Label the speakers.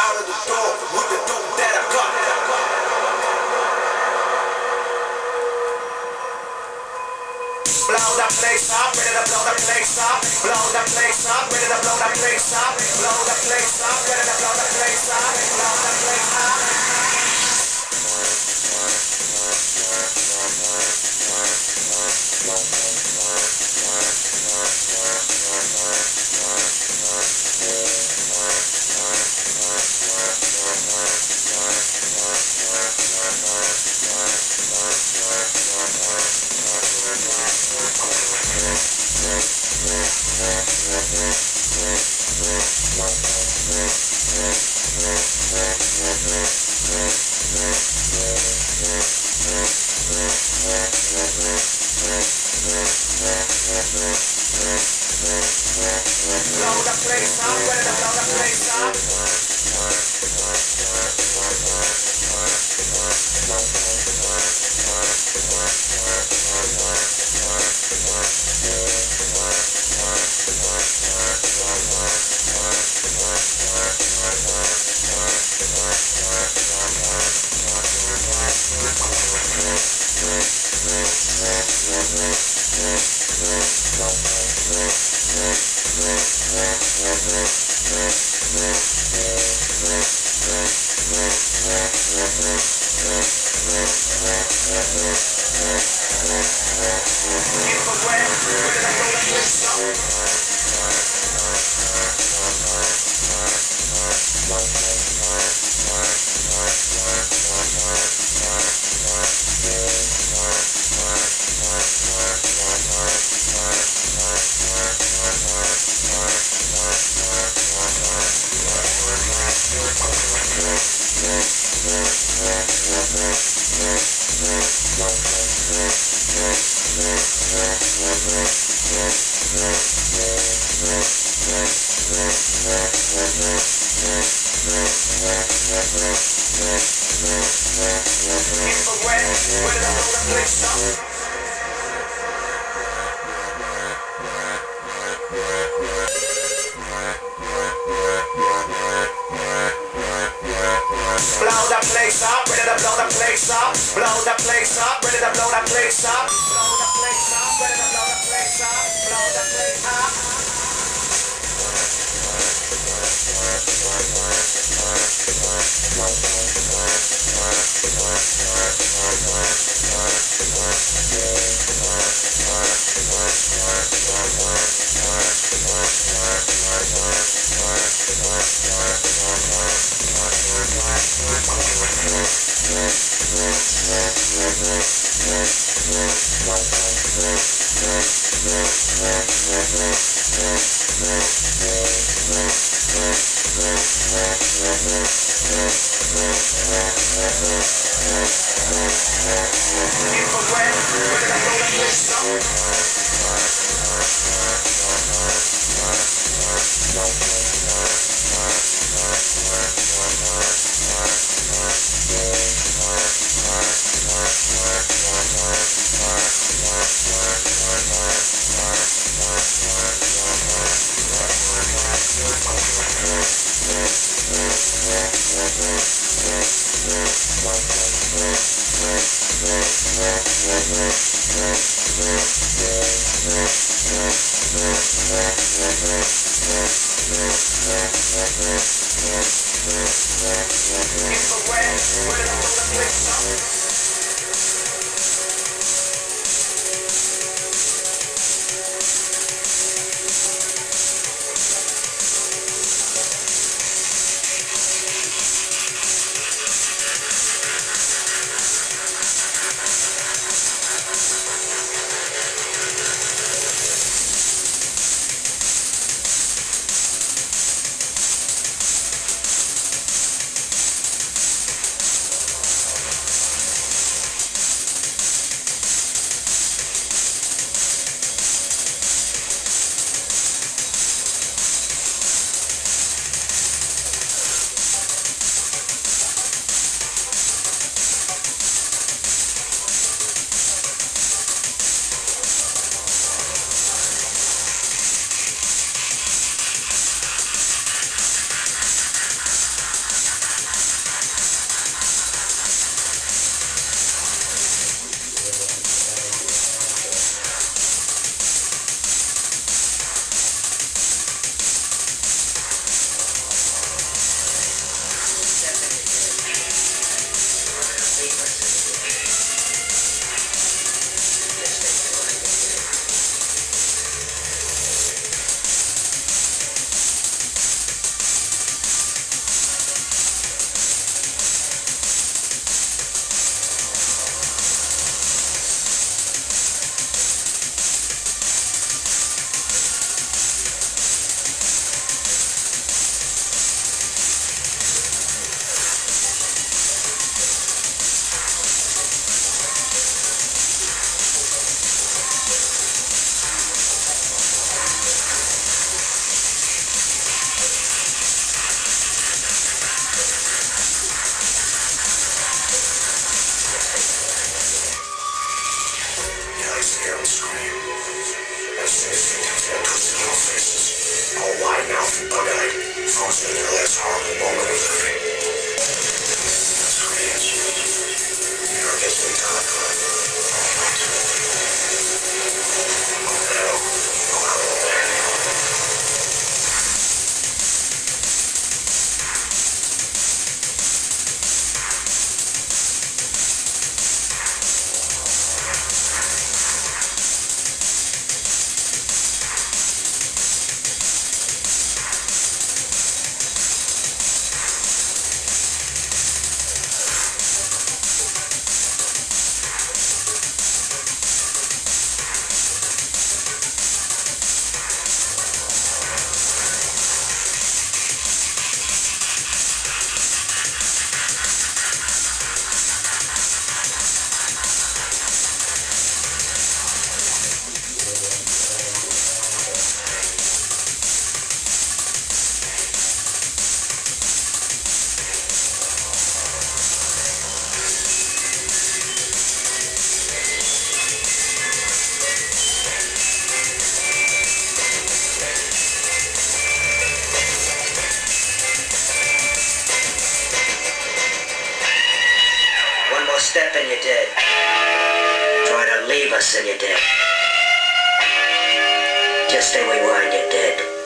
Speaker 1: out of the door with the dope that I got. Blow that place up, ready to blow that place up. Blow that place up, ready to blow that place up. Blow that place up, ready to blow that place up. Blow that place up. Infrared, ready place up. Blow that place up. Ready to blow that place up. Blow that place up, ready to blow that place up. Blow that place up, ready to blow that place up. Infrared, ready that place up.
Speaker 2: your dead. Try to leave us in your dead. Just stay where you are in your dead.